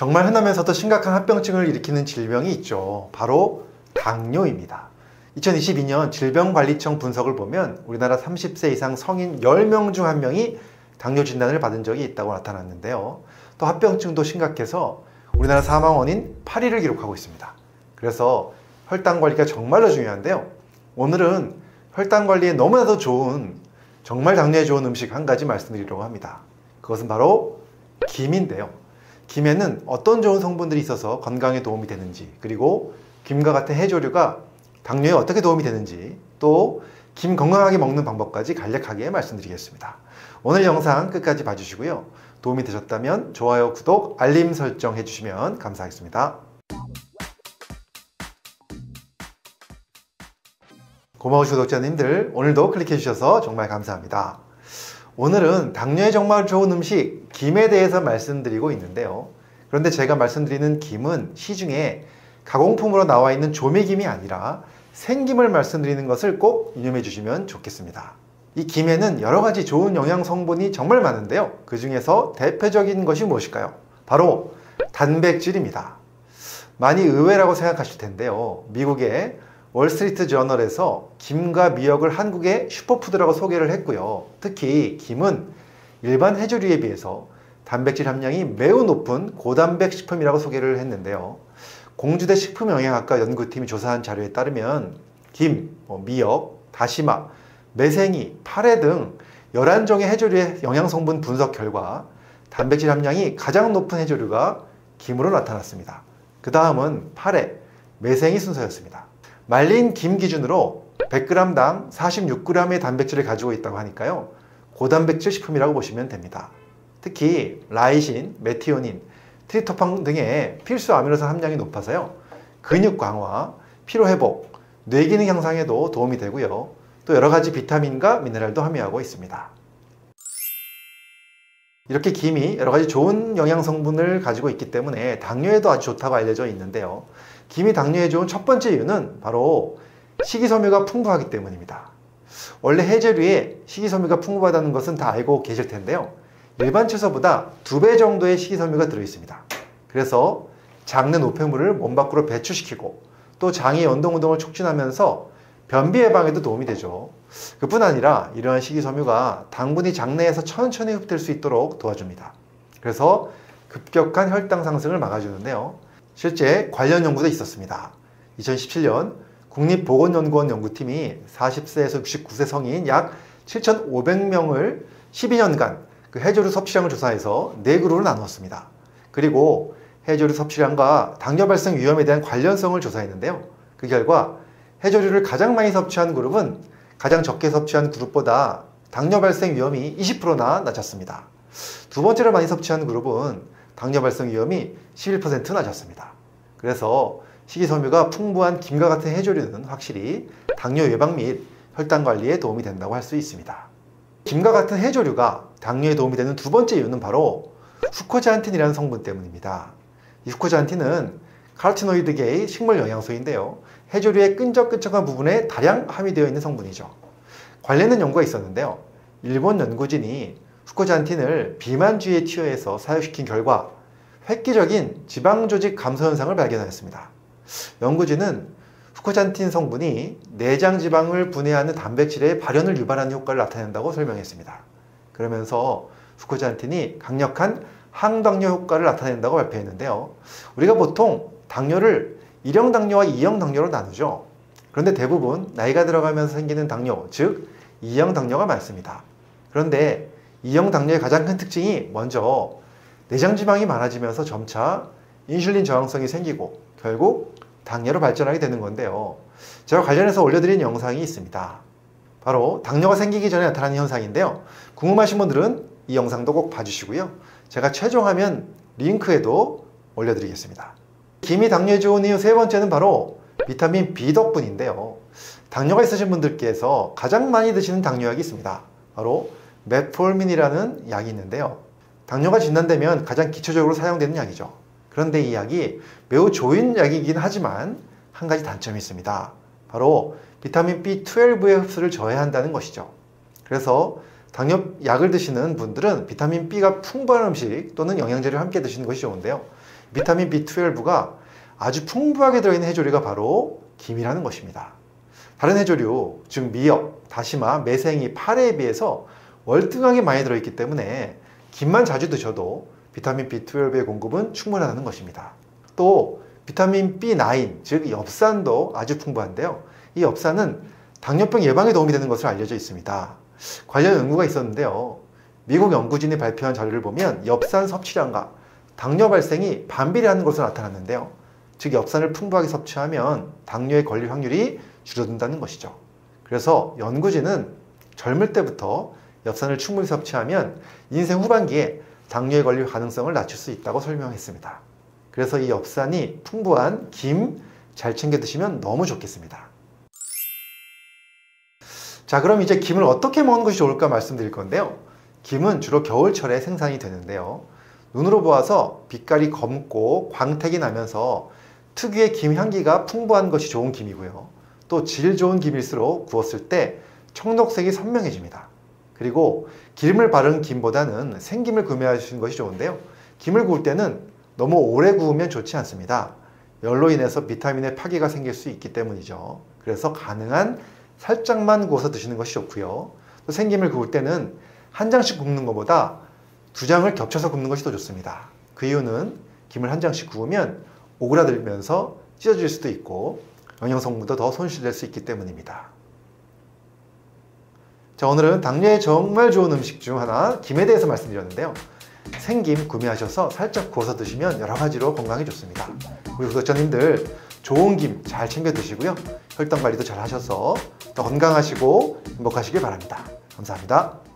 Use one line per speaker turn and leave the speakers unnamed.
정말 흔하면서도 심각한 합병증을 일으키는 질병이 있죠. 바로 당뇨입니다. 2022년 질병관리청 분석을 보면 우리나라 30세 이상 성인 10명 중 1명이 당뇨 진단을 받은 적이 있다고 나타났는데요. 또 합병증도 심각해서 우리나라 사망 원인 8위를 기록하고 있습니다. 그래서 혈당 관리가 정말로 중요한데요. 오늘은 혈당 관리에 너무나도 좋은 정말 당뇨에 좋은 음식 한 가지 말씀드리려고 합니다. 그것은 바로 김인데요. 김에는 어떤 좋은 성분들이 있어서 건강에 도움이 되는지 그리고 김과 같은 해조류가 당뇨에 어떻게 도움이 되는지 또 김 건강하게 먹는 방법까지 간략하게 말씀드리겠습니다. 오늘 영상 끝까지 봐주시고요. 도움이 되셨다면 좋아요, 구독, 알림 설정 해주시면 감사하겠습니다. 고마우신 구독자님들 오늘도 클릭해 주셔서 정말 감사합니다. 오늘은 당뇨에 정말 좋은 음식 김에 대해서 말씀드리고 있는데요. 그런데 제가 말씀드리는 김은 시중에 가공품으로 나와 있는 조미김이 아니라 생김을 말씀드리는 것을 꼭 유념해 주시면 좋겠습니다. 이 김에는 여러 가지 좋은 영양 성분이 정말 많은데요. 그 중에서 대표적인 것이 무엇일까요? 바로 단백질입니다. 많이 의외라고 생각하실 텐데요. 미국의 월스트리트 저널에서 김과 미역을 한국의 슈퍼푸드라고 소개를 했고요. 특히 김은 일반 해조류에 비해서 단백질 함량이 매우 높은 고단백 식품이라고 소개를 했는데요. 공주대 식품영양학과 연구팀이 조사한 자료에 따르면 김, 뭐 미역, 다시마, 매생이, 파래 등 11종의 해조류의 영양성분 분석 결과 단백질 함량이 가장 높은 해조류가 김으로 나타났습니다. 그 다음은 파래, 매생이 순서였습니다. 말린 김 기준으로 100g당 46g의 단백질을 가지고 있다고 하니까요. 고단백질 식품이라고 보시면 됩니다. 특히 라이신, 메티오닌, 트리토판 등의 필수 아미노산 함량이 높아서요. 근육 강화, 피로 회복, 뇌 기능 향상에도 도움이 되고요. 또 여러 가지 비타민과 미네랄도 함유하고 있습니다. 이렇게 김이 여러 가지 좋은 영양 성분을 가지고 있기 때문에 당뇨에도 아주 좋다고 알려져 있는데요. 김이 당뇨에 좋은 첫 번째 이유는 바로 식이섬유가 풍부하기 때문입니다. 원래 해조류에 식이섬유가 풍부하다는 것은 다 알고 계실 텐데요. 일반 채소보다 두 배 정도의 식이섬유가 들어있습니다. 그래서 장내 노폐물을 몸 밖으로 배출시키고 또 장의 연동 운동을 촉진하면서 변비 예방에도 도움이 되죠. 그뿐 아니라 이러한 식이섬유가 당분이 장내에서 천천히 흡될 수 있도록 도와줍니다. 그래서 급격한 혈당 상승을 막아주는데요. 실제 관련 연구도 있었습니다. 2017년 국립보건연구원 연구팀이 40세에서 69세 성인 약 7,500명을 12년간 그 해조류 섭취량을 조사해서 4그룹으로 나누었습니다. 그리고 해조류 섭취량과 당뇨 발생 위험에 대한 관련성을 조사했는데요. 그 결과 해조류를 가장 많이 섭취한 그룹은 가장 적게 섭취한 그룹보다 당뇨 발생 위험이 20%나 낮았습니다. 두 번째로 많이 섭취한 그룹은 당뇨 발생 위험이 11% 낮았습니다. 그래서 식이섬유가 풍부한 김과 같은 해조류는 확실히 당뇨 예방 및 혈당 관리에 도움이 된다고 할 수 있습니다. 김과 같은 해조류가 당뇨에 도움이 되는 두 번째 이유는 바로 후코자안틴이라는 성분 때문입니다. 이 후코자안틴은 카로티노이드계의 식물 영양소인데요. 해조류의 끈적끈적한 부분에 다량 함유되어 있는 성분이죠. 관련된 연구가 있었는데요. 일본 연구진이 후코잔틴을 비만주의 티어에서 사육시킨 결과 획기적인 지방조직 감소 현상을 발견하였습니다. 연구진은 후코잔틴 성분이 내장 지방을 분해하는 단백질의 발현을 유발하는 효과를 나타낸다고 설명했습니다. 그러면서 후코잔틴이 강력한 항당뇨 효과를 나타낸다고 발표했는데요. 우리가 보통 당뇨를 1형 당뇨와 2형 당뇨로 나누죠. 그런데 대부분 나이가 들어가면서 생기는 당뇨, 즉 2형 당뇨가 많습니다. 그런데 2형 당뇨의 가장 큰 특징이 먼저 내장 지방이 많아지면서 점차 인슐린 저항성이 생기고 결국 당뇨로 발전하게 되는 건데요. 제가 관련해서 올려드린 영상이 있습니다. 바로 당뇨가 생기기 전에 나타나는 현상인데요. 궁금하신 분들은 이 영상도 꼭 봐주시고요. 제가 최종하면 링크에도 올려드리겠습니다. 김이 당뇨에 좋은 이유 세 번째는 바로 비타민 B 덕분인데요. 당뇨가 있으신 분들께서 가장 많이 드시는 당뇨약이 있습니다. 바로 메폴민이라는 약이 있는데요. 당뇨가 진단되면 가장 기초적으로 사용되는 약이죠. 그런데 이 약이 매우 좋은 약이긴 하지만 한 가지 단점이 있습니다. 바로 비타민 B12의 흡수를 저해한다는 것이죠. 그래서 당뇨 약을 드시는 분들은 비타민 B가 풍부한 음식 또는 영양제를 함께 드시는 것이 좋은데요. 비타민 B12가 아주 풍부하게 들어있는 해조류가 바로 김이라는 것입니다. 다른 해조류, 즉 미역, 다시마, 매생이, 파래에 비해서 월등하게 많이 들어있기 때문에 김만 자주 드셔도 비타민 B12의 공급은 충분하다는 것입니다. 또 비타민 B9, 즉 엽산도 아주 풍부한데요. 이 엽산은 당뇨병 예방에 도움이 되는 것으로 알려져 있습니다. 관련 연구가 있었는데요. 미국 연구진이 발표한 자료를 보면 엽산 섭취량과 당뇨 발생이 반비례하는 것으로 나타났는데요. 즉 엽산을 풍부하게 섭취하면 당뇨에 걸릴 확률이 줄어든다는 것이죠. 그래서 연구진은 젊을 때부터 엽산을 충분히 섭취하면 인생 후반기에 당뇨에 걸릴 가능성을 낮출 수 있다고 설명했습니다. 그래서 이 엽산이 풍부한 김 잘 챙겨 드시면 너무 좋겠습니다. 자, 그럼 이제 김을 어떻게 먹는 것이 좋을까 말씀드릴 건데요. 김은 주로 겨울철에 생산이 되는데요. 눈으로 보아서 빛깔이 검고 광택이 나면서 특유의 김 향기가 풍부한 것이 좋은 김이고요. 또 질 좋은 김일수록 구웠을 때 청록색이 선명해집니다. 그리고 기름을 바른 김보다는 생김을 구매하시는 것이 좋은데요. 김을 구울 때는 너무 오래 구우면 좋지 않습니다. 열로 인해서 비타민의 파괴가 생길 수 있기 때문이죠. 그래서 가능한 살짝만 구워서 드시는 것이 좋고요. 또 생김을 구울 때는 한 장씩 굽는 것보다 두 장을 겹쳐서 굽는 것이 더 좋습니다. 그 이유는 김을 한 장씩 구우면 오그라들면서 찢어질 수도 있고 영양 성분도 더 손실될 수 있기 때문입니다. 자, 오늘은 당뇨에 정말 좋은 음식 중 하나 김에 대해서 말씀드렸는데요. 생김 구매하셔서 살짝 구워서 드시면 여러 가지로 건강에 좋습니다. 우리 구독자님들 좋은 김 잘 챙겨 드시고요. 혈당 관리도 잘 하셔서 더 건강하시고 행복하시길 바랍니다. 감사합니다.